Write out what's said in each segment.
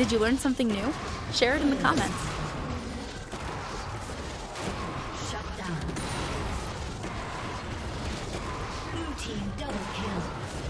Did you learn something new? Share it in the comments. Shut down. Blue team double kill.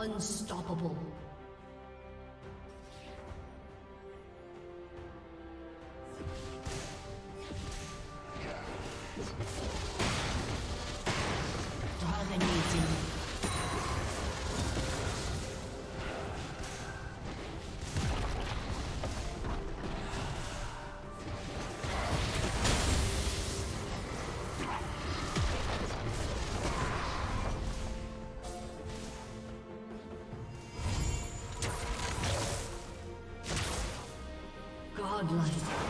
Unstoppable. Godlike.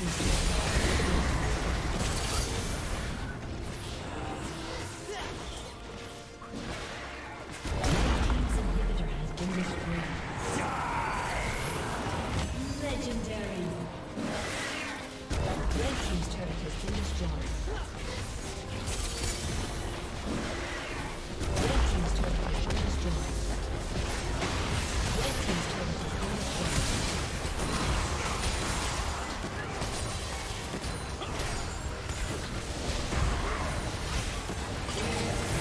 team's